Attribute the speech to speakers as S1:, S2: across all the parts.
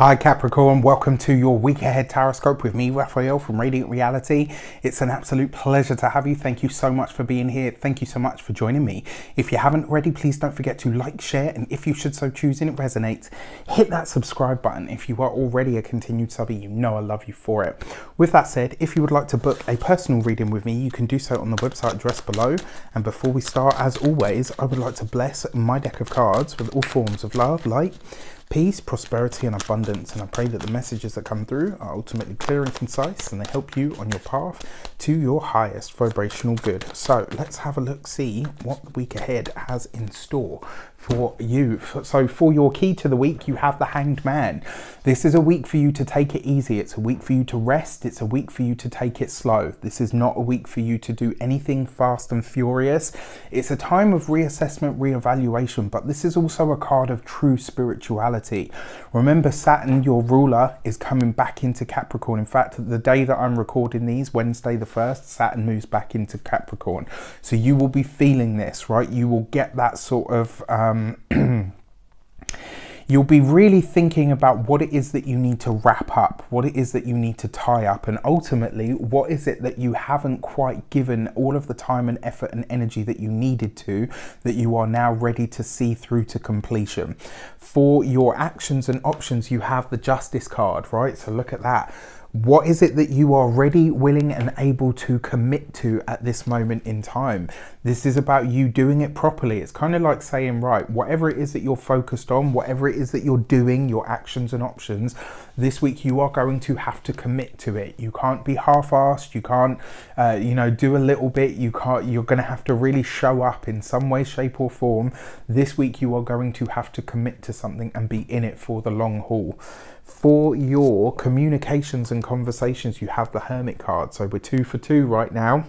S1: Hi Capricorn, welcome to your week ahead Taroscope with me, Raphael from Reydiant Reality. It's an absolute pleasure to have you. Thank you so much for being here. Thank you so much for joining me. If you haven't already, please don't forget to like, share, and if you should so choose and it resonates, hit that subscribe button. If you are already a continued subby, you know I love you for it. With that said, if you would like to book a personal reading with me, you can do so on the website address below. And before we start, as always, I would like to bless my deck of cards with all forms of love, light, peace, prosperity, and abundance. And I pray that the messages that come through are ultimately clear and concise and they help you on your path to your highest vibrational good. So let's have a look, see what the week ahead has in store for you. So for your key to the week, you have the Hanged Man. This is a week for you to take it easy. It's a week for you to rest. It's a week for you to take it slow. This is not a week for you to do anything fast and furious. It's a time of reassessment, reevaluation, but this is also a card of true spirituality. Remember, Saturn, your ruler, is coming back into Capricorn. In fact, the day that I'm recording these, Wednesday the 1st, Saturn moves back into Capricorn. So you will be feeling this, right? You will get that sort of... Um, you'll be really thinking about what it is that you need to wrap up, what it is that you need to tie up, and ultimately, what is it that you haven't quite given all of the time and effort and energy that you needed to, that you are now ready to see through to completion. For your actions and options, you have the Justice card, right? So look at that what is it that you are ready, willing, and able to commit to at this moment in time? This is about you doing it properly. It's kind of like saying, right, whatever it is that you're focused on, whatever it is that you're doing, your actions and options, this week you are going to have to commit to it. You can't be half-assed. You can't, uh, you know, do a little bit. You can't. You're going to have to really show up in some way, shape, or form. This week you are going to have to commit to something and be in it for the long haul for your communications and conversations, you have the Hermit card. So we're two for two right now.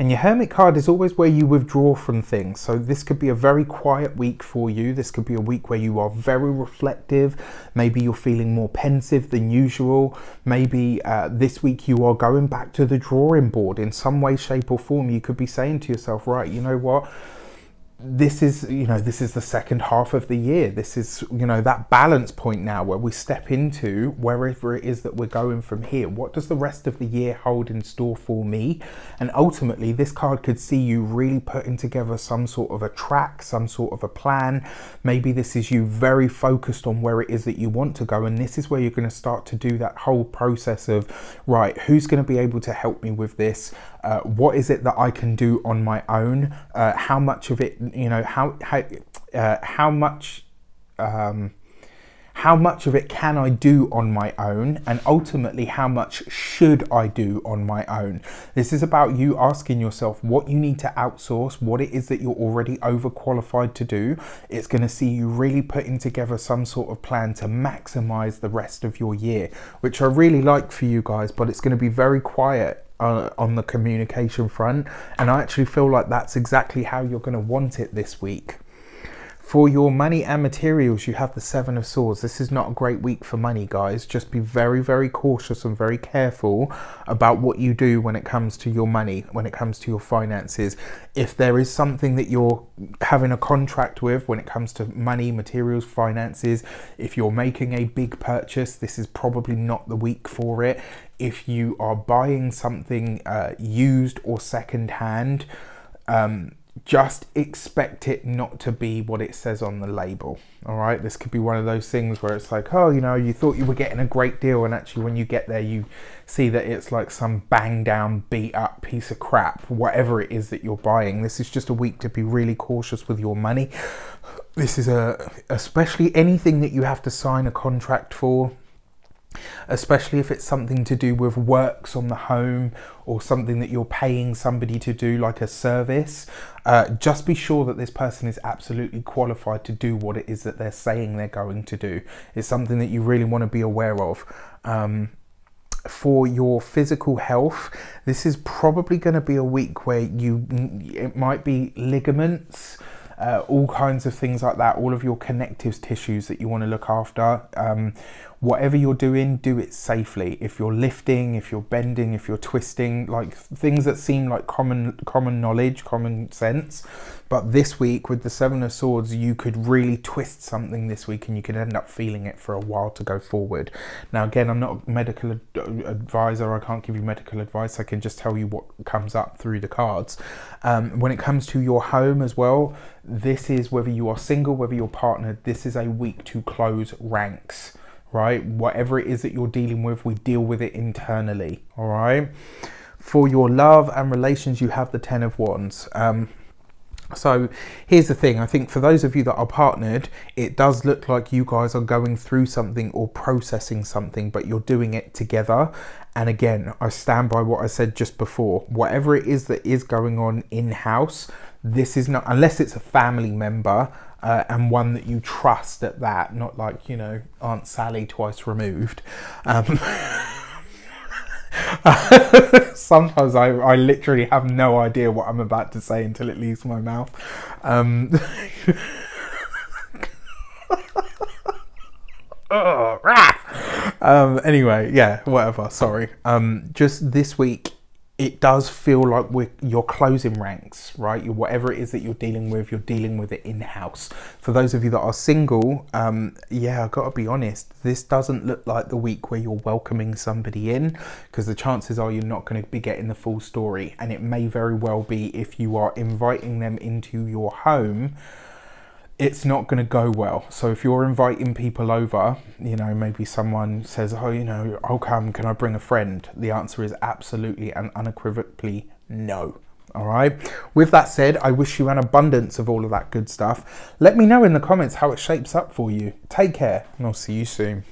S1: And your Hermit card is always where you withdraw from things. So this could be a very quiet week for you. This could be a week where you are very reflective. Maybe you're feeling more pensive than usual. Maybe uh, this week you are going back to the drawing board in some way, shape, or form. You could be saying to yourself, right, you know what? This is you know this is the second half of the year. This is you know that balance point now where we step into wherever it is that we're going from here. What does the rest of the year hold in store for me? And ultimately this card could see you really putting together some sort of a track some sort of a plan. Maybe this is you very focused on where it is that you want to go. And this is where you're going to start to do that whole process of right who's going to be able to help me with this? Uh, what is it that I can do on my own? Uh, how much of it you know how how uh, how much um, how much of it can I do on my own? And ultimately how much should I do on my own? This is about you asking yourself what you need to outsource what it is that you're already overqualified to do. It's going to see you really putting together some sort of plan to maximize the rest of your year which I really like for you guys but it's going to be very quiet uh, on the communication front. And I actually feel like that's exactly how you're going to want it this week. For your money and materials, you have the Seven of Swords. This is not a great week for money, guys. Just be very, very cautious and very careful about what you do when it comes to your money, when it comes to your finances. If there is something that you're having a contract with when it comes to money, materials, finances, if you're making a big purchase, this is probably not the week for it. If you are buying something uh, used or second hand, um, just expect it not to be what it says on the label. All right, this could be one of those things where it's like, oh, you know, you thought you were getting a great deal, and actually, when you get there, you see that it's like some bang down, beat up piece of crap, whatever it is that you're buying. This is just a week to be really cautious with your money. This is a, especially anything that you have to sign a contract for especially if it's something to do with works on the home or something that you're paying somebody to do like a service. Uh, just be sure that this person is absolutely qualified to do what it is that they're saying they're going to do. It's something that you really want to be aware of. Um, for your physical health this is probably going to be a week where you it might be ligaments uh, all kinds of things like that, all of your connective tissues that you want to look after. Um, whatever you're doing, do it safely. If you're lifting, if you're bending, if you're twisting, like things that seem like common common knowledge, common sense. But this week with the Seven of Swords, you could really twist something this week and you could end up feeling it for a while to go forward. Now, again, I'm not a medical ad- advisor. I can't give you medical advice. I can just tell you what comes up through the cards. Um, when it comes to your home as well, this is whether you are single, whether you're partnered, this is a week to close ranks right? Whatever it is that you're dealing with, we deal with it internally, all right? For your love and relations, you have the Ten of Wands. Um, so here's the thing I think for those of you that are partnered, it does look like you guys are going through something or processing something, but you're doing it together. And again, I stand by what I said just before. Whatever it is that is going on in house, this is not, unless it's a family member uh, and one that you trust at that, not like, you know, Aunt Sally twice removed. Um, Sometimes I, I literally have no idea what I'm about to say until it leaves my mouth. Um, um, anyway, yeah, whatever. Sorry. Um, just this week it does feel like we're, you're closing ranks, right? You, whatever it is that you're dealing with, you're dealing with it in house. For those of you that are single, um, yeah, I've got to be honest, this doesn't look like the week where you're welcoming somebody in because the chances are you're not going to be getting the full story. And it may very well be if you are inviting them into your home it's not going to go well. So if you're inviting people over, you know, maybe someone says, "Oh, you know, I'll come. Can I bring a friend?" The answer is absolutely and unequivocally no. All right. With that said, I wish you an abundance of all of that good stuff. Let me know in the comments how it shapes up for you. Take care, and I'll see you soon.